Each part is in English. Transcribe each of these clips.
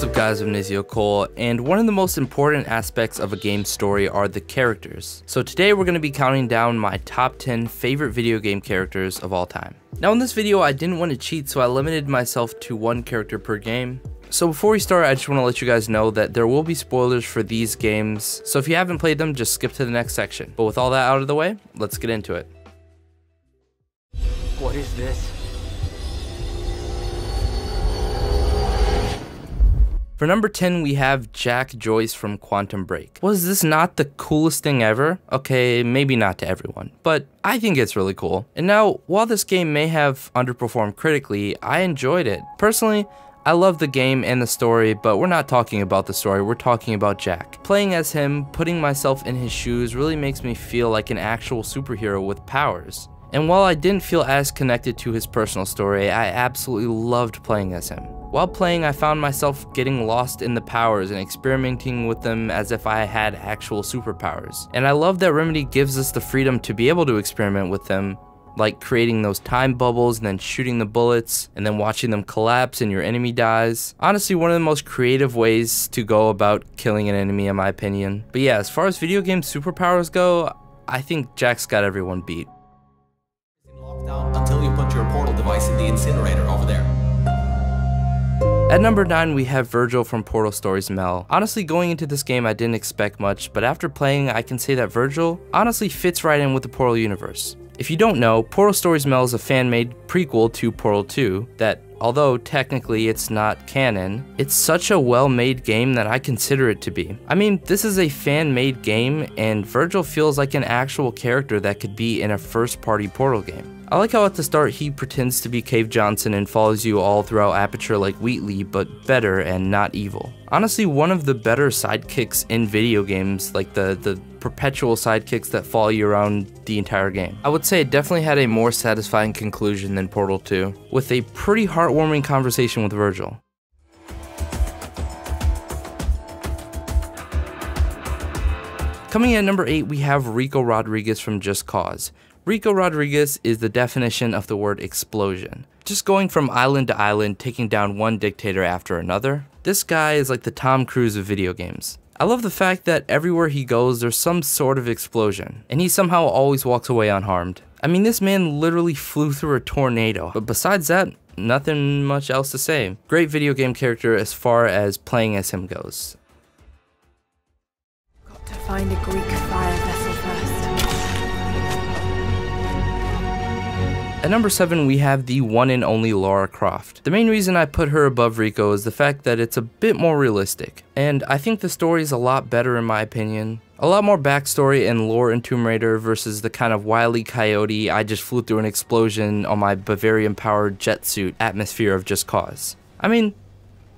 What's up guys, I'm Nizio Cole, and one of the most important aspects of a game story are the characters. So today we're going to be counting down my top 10 favorite video game characters of all time. Now in this video I didn't want to cheat so I limited myself to one character per game. So before we start I just want to let you guys know that there will be spoilers for these games, so if you haven't played them just skip to the next section. But with all that out of the way, let's get into it. What is this? For number 10, we have Jack Joyce from Quantum Break. Was this not the coolest thing ever? Okay, maybe not to everyone, but I think it's really cool. And now, while this game may have underperformed critically, I enjoyed it. Personally, I love the game and the story, but we're not talking about the story, we're talking about Jack. Playing as him, putting myself in his shoes really makes me feel like an actual superhero with powers. And while I didn't feel as connected to his personal story, I absolutely loved playing as him. While playing, I found myself getting lost in the powers and experimenting with them as if I had actual superpowers. And I love that Remedy gives us the freedom to be able to experiment with them, like creating those time bubbles and then shooting the bullets and then watching them collapse and your enemy dies. Honestly, one of the most creative ways to go about killing an enemy in my opinion. But yeah, as far as video game superpowers go, I think Jack's got everyone beat. At number 9 we have Virgil from Portal Stories Mel. Honestly going into this game I didn't expect much, but after playing I can say that Virgil honestly fits right in with the Portal universe. If you don't know, Portal Stories Mel is a fan-made prequel to Portal 2 that although technically it's not canon, it's such a well-made game that I consider it to be. I mean, this is a fan-made game and Virgil feels like an actual character that could be in a first-party Portal game. I like how at the start he pretends to be Cave Johnson and follows you all throughout Aperture like Wheatley, but better and not evil. Honestly, one of the better sidekicks in video games, like the, the perpetual sidekicks that follow you around the entire game. I would say it definitely had a more satisfying conclusion than Portal 2, with a pretty heartwarming conversation with Virgil. Coming in at number 8, we have Rico Rodriguez from Just Cause. Rico Rodriguez is the definition of the word explosion. Just going from island to island, taking down one dictator after another. This guy is like the Tom Cruise of video games. I love the fact that everywhere he goes, there's some sort of explosion, and he somehow always walks away unharmed. I mean, this man literally flew through a tornado, but besides that, nothing much else to say. Great video game character as far as playing as him goes. Find a Greek fire vessel first. At number 7 we have the one and only Lara Croft. The main reason I put her above Rico is the fact that it's a bit more realistic, and I think the story is a lot better in my opinion. A lot more backstory and lore in Tomb Raider versus the kind of wily coyote I just flew through an explosion on my Bavarium powered jet suit atmosphere of Just Cause. I mean,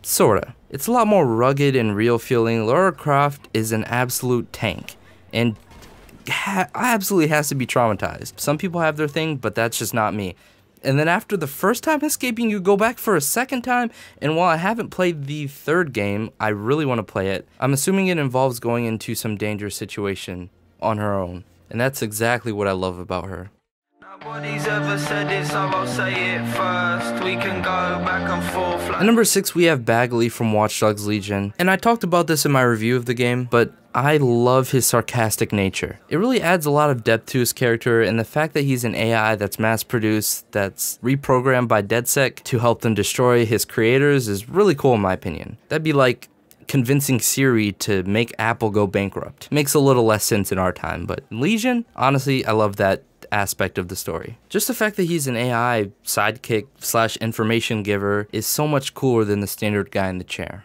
sorta. It's a lot more rugged and real feeling. Lara Croft is an absolute tank, and ha- absolutely has to be traumatized. Some people have their thing, but that's just not me. And then after the first time escaping, you go back for a second time. And while I haven't played the third game, I really want to play it. I'm assuming it involves going into some dangerous situation on her own. And that's exactly what I love about her. I'll say it first. At number 6, we have Bagley from Watch Dogs Legion. And I talked about this in my review of the game, but I love his sarcastic nature. It really adds a lot of depth to his character, and the fact that he's an AI that's mass produced, that's reprogrammed by DedSec to help them destroy his creators is really cool in my opinion. That'd be like convincing Siri to make Apple go bankrupt. Makes a little less sense in our time, but Legion, honestly, I love that aspect of the story. Just the fact that he's an AI sidekick slash information giver is so much cooler than the standard guy in the chair.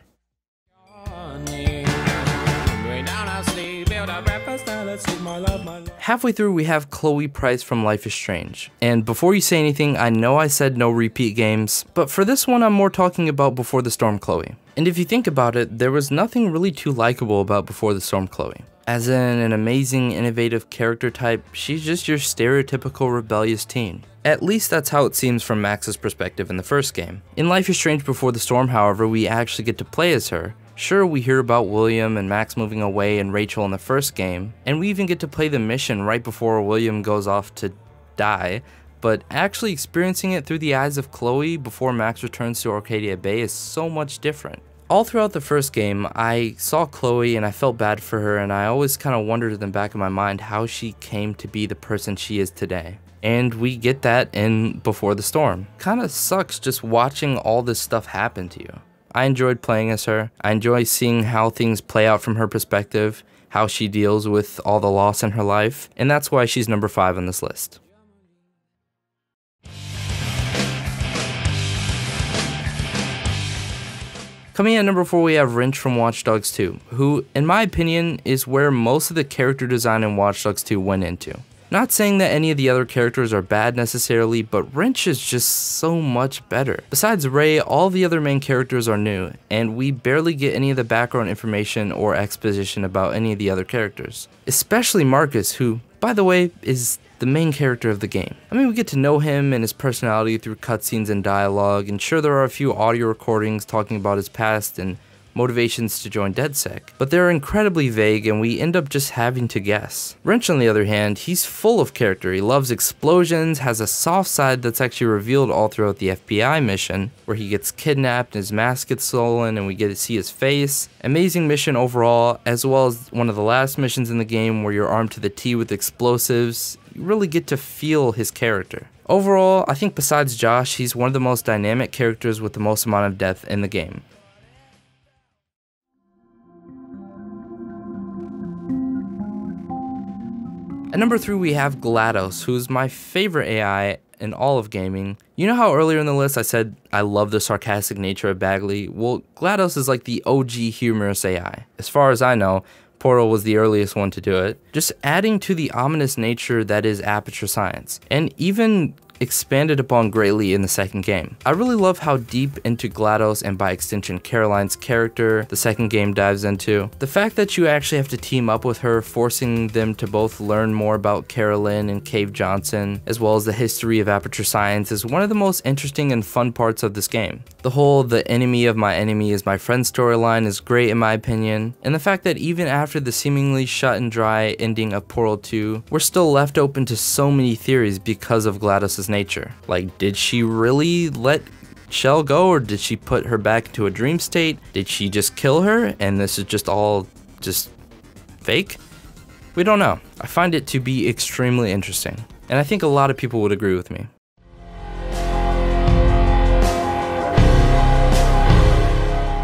Halfway through, we have Chloe Price from Life is Strange. And before you say anything, I know I said no repeat games, but for this one, I'm more talking about Before the Storm Chloe. And if you think about it, there was nothing really too likable about Before the Storm Chloe. As in an amazing, innovative character type, she's just your stereotypical rebellious teen. At least that's how it seems from Max's perspective in the first game. In Life is Strange Before the Storm, however, we actually get to play as her. Sure, we hear about William and Max moving away and Rachel in the first game, and we even get to play the mission right before William goes off to die, but actually experiencing it through the eyes of Chloe before Max returns to Arcadia Bay is so much different. All throughout the first game, I saw Chloe and I felt bad for her, and I always kind of wondered in the back of my mind how she came to be the person she is today. And we get that in Before the Storm. Kinda sucks just watching all this stuff happen to you. I enjoyed playing as her. I enjoy seeing how things play out from her perspective, how she deals with all the loss in her life, and that's why she's number 5 on this list. Coming in at number 4, we have Wrench from Watch Dogs 2, who, in my opinion, is where most of the character design in Watch Dogs 2 went into. Not saying that any of the other characters are bad necessarily, but Wrench is just so much better. Besides Ray, all the other main characters are new, and we barely get any of the background information or exposition about any of the other characters. Especially Marcus, who, by the way, is the main character of the game. I mean, we get to know him and his personality through cutscenes and dialogue, and sure, there are a few audio recordings talking about his past and motivations to join DedSec, but they're incredibly vague and we end up just having to guess. Wrench, on the other hand, he's full of character. He loves explosions, has a soft side that's actually revealed all throughout the FBI mission, where he gets kidnapped and his mask gets stolen and we get to see his face. Amazing mission overall, as well as one of the last missions in the game where you're armed to the T with explosives you really get to feel his character. Overall, I think besides Josh, he's one of the most dynamic characters with the most amount of depth in the game. At number 3 we have GLaDOS, who's my favorite AI in all of gaming. You know how earlier in the list I said I love the sarcastic nature of Bagley? Well, GLaDOS is like the OG humorous AI. As far as I know, Portal was the earliest one to do it, just adding to the ominous nature that is Aperture Science, and even expanded upon greatly in the second game. I really love how deep into GLaDOS and by extension Caroline's character the second game dives into. The fact that you actually have to team up with her, forcing them to both learn more about Carolyn and Cave Johnson, as well as the history of Aperture Science is one of the most interesting and fun parts of this game. The whole the enemy of my enemy is my friend storyline is great in my opinion, and the fact that even after the seemingly shut and dry ending of Portal 2, we're still left open to so many theories because of Nature. Like, did she really let Chell go or did she put her back into a dream state? Did she just kill her and this is just all just fake? We don't know. I find it to be extremely interesting, and I think a lot of people would agree with me.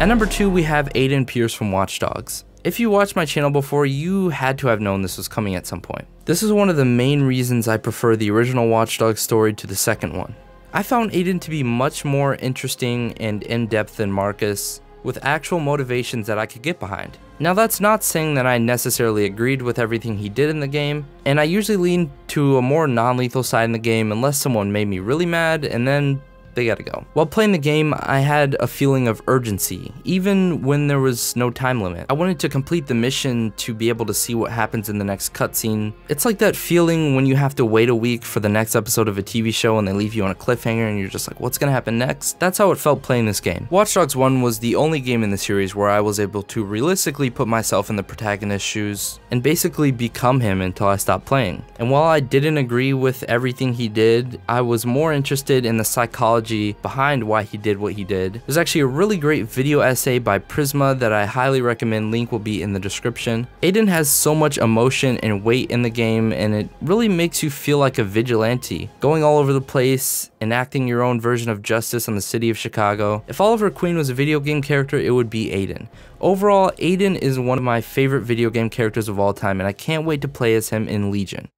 At number 2 we have Aiden Pearce from Watch Dogs. If you watched my channel before, you had to have known this was coming at some point. This is one of the main reasons I prefer the original Watch Dogs story to the second one. I found Aiden to be much more interesting and in-depth than Marcus, with actual motivations that I could get behind. Now that's not saying that I necessarily agreed with everything he did in the game, and I usually lean to a more non-lethal side in the game unless someone made me really mad, and then they gotta go. While playing the game, I had a feeling of urgency, even when there was no time limit. I wanted to complete the mission to be able to see what happens in the next cutscene. It's like that feeling when you have to wait a week for the next episode of a TV show and they leave you on a cliffhanger and you're just like, what's gonna happen next? That's how it felt playing this game. Watch Dogs 1 was the only game in the series where I was able to realistically put myself in the protagonist's shoes and basically become him until I stopped playing. And while I didn't agree with everything he did, I was more interested in the psychology psychology behind why he did what he did. There's actually a really great video essay by Prisma that I highly recommend, link will be in the description. Aiden has so much emotion and weight in the game and it really makes you feel like a vigilante, going all over the place, enacting your own version of justice on the city of Chicago. If Oliver Queen was a video game character, it would be Aiden. Overall, Aiden is one of my favorite video game characters of all time and I can't wait to play as him in Legion.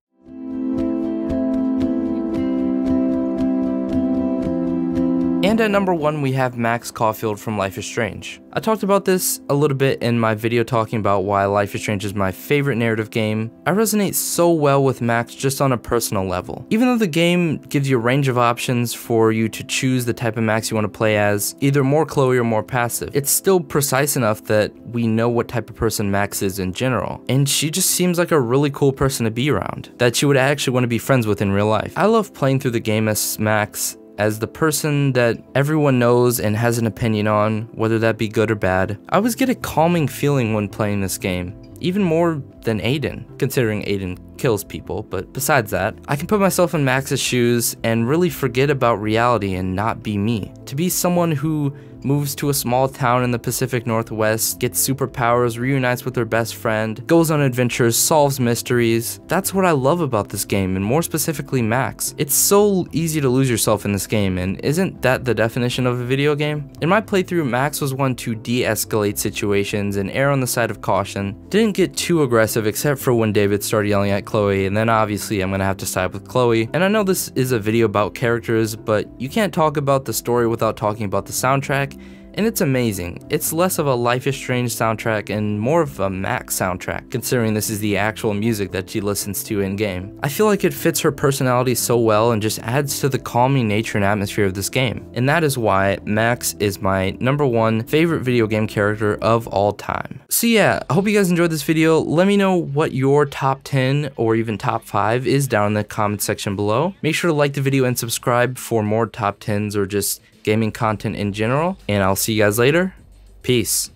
And at number one, we have Max Caulfield from Life is Strange. I talked about this a little bit in my video talking about why Life is Strange is my favorite narrative game. I resonate so well with Max just on a personal level. Even though the game gives you a range of options for you to choose the type of Max you want to play as, either more Chloe or more passive, it's still precise enough that we know what type of person Max is in general. And she just seems like a really cool person to be around, that you would actually want to be friends with in real life. I love playing through the game as Max as the person that everyone knows and has an opinion on, whether that be good or bad, I always get a calming feeling when playing this game. Even more than Aiden, considering Aiden kills people, but besides that, I can put myself in Max's shoes and really forget about reality and not be me. To be someone who moves to a small town in the Pacific Northwest, gets superpowers, reunites with her best friend, goes on adventures, solves mysteries. That's what I love about this game, and more specifically Max. It's so easy to lose yourself in this game, and isn't that the definition of a video game? In my playthrough, Max was one to de-escalate situations and err on the side of caution. Didn't get too aggressive except for when David started yelling at Chloe, and then obviously I'm gonna have to side with Chloe. And I know this is a video about characters, but you can't talk about the story without talking about the soundtrack, and it's amazing. It's less of a Life is Strange soundtrack and more of a Max soundtrack, considering this is the actual music that she listens to in game. I feel like it fits her personality so well and just adds to the calming nature and atmosphere of this game. And that is why Max is my number one favorite video game character of all time. So yeah, I hope you guys enjoyed this video. Let me know what your top 10 or even top 5 is down in the comment section below. Make sure to like the video and subscribe for more top 10s or just gaming content in general. And I'll see you guys later. Peace.